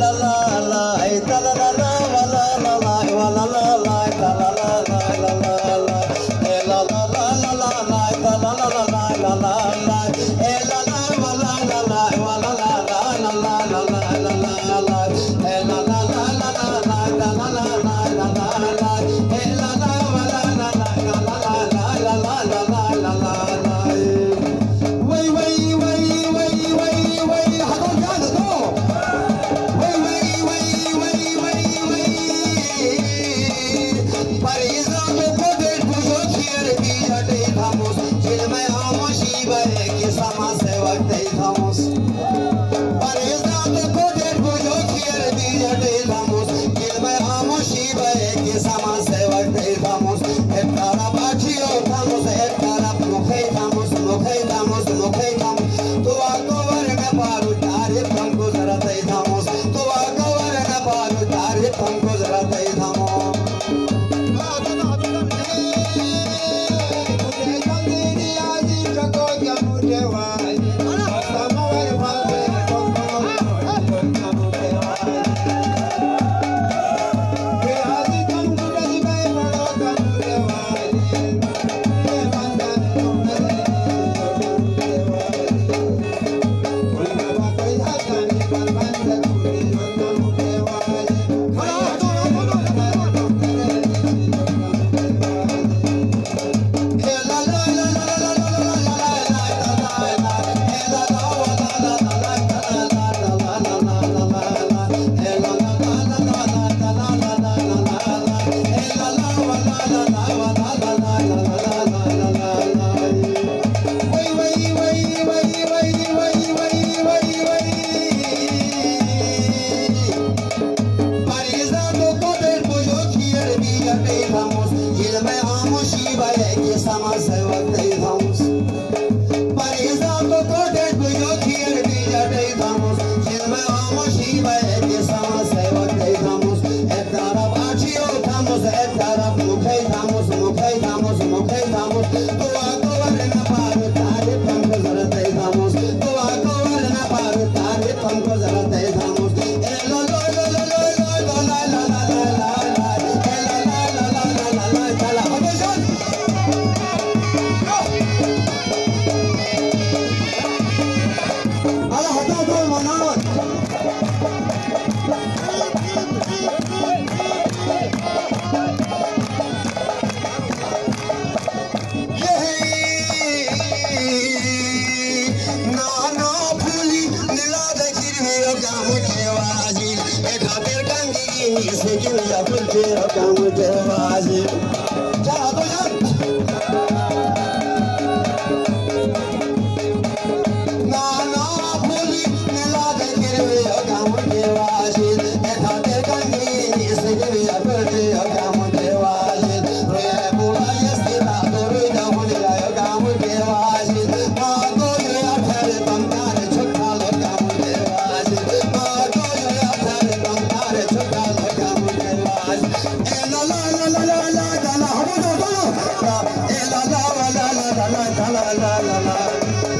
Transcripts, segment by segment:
la la la la la la.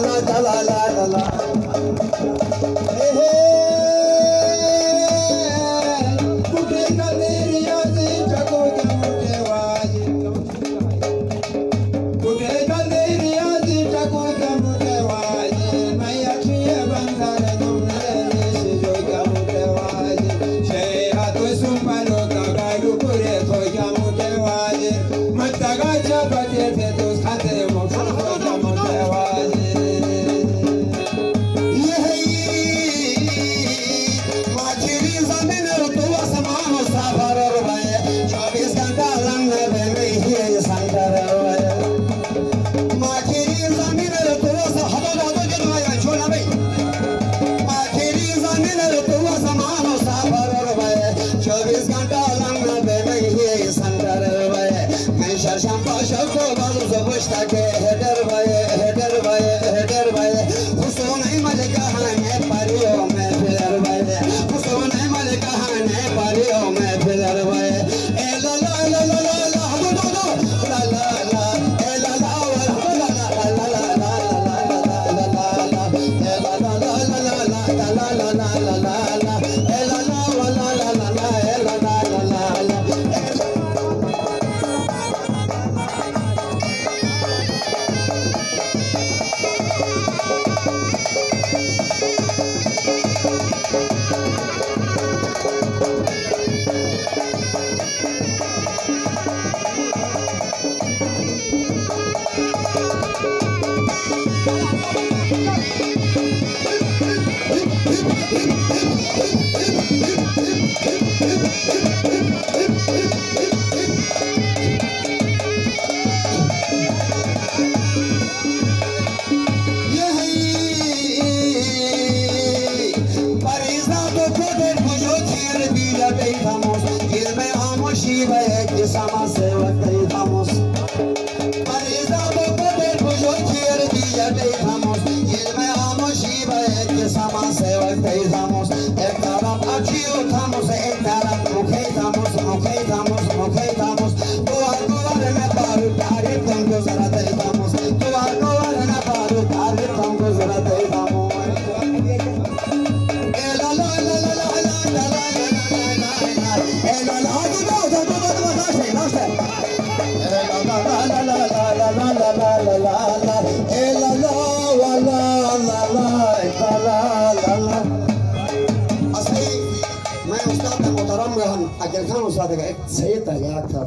la la la la la la. palabra. देखा उसा देखा एक सही तैयार था।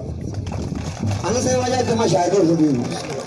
अनसे वजह तुम्हारा शायद हो। गई